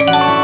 you